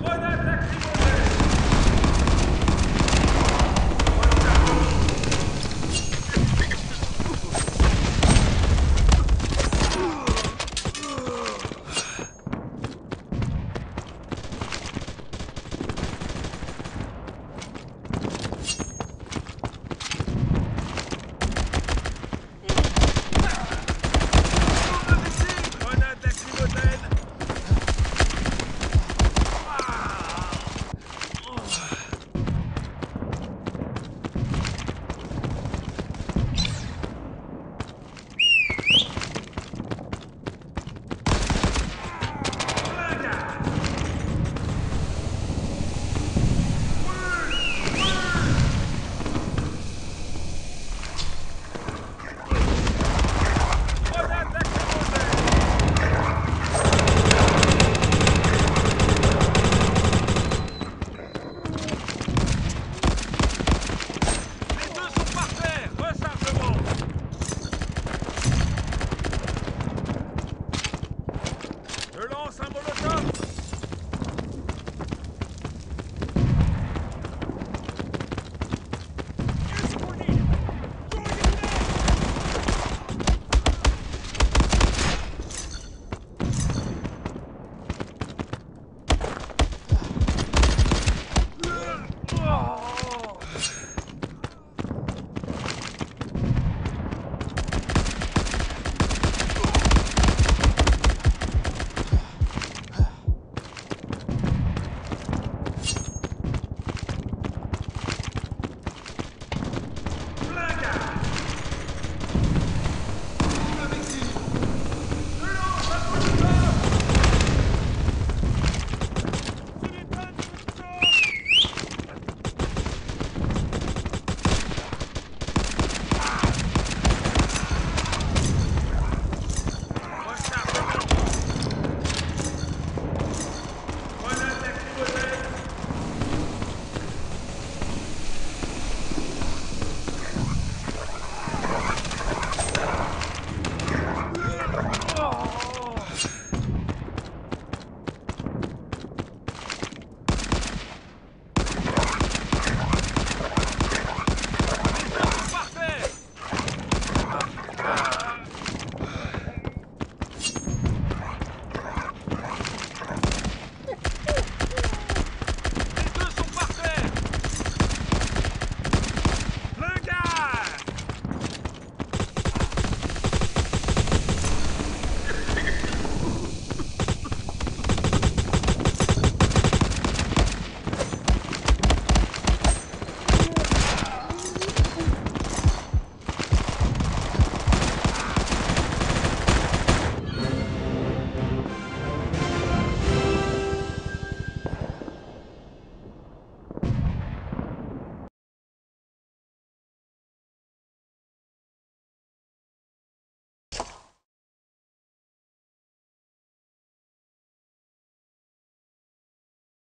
Put it. Je lance un molotov.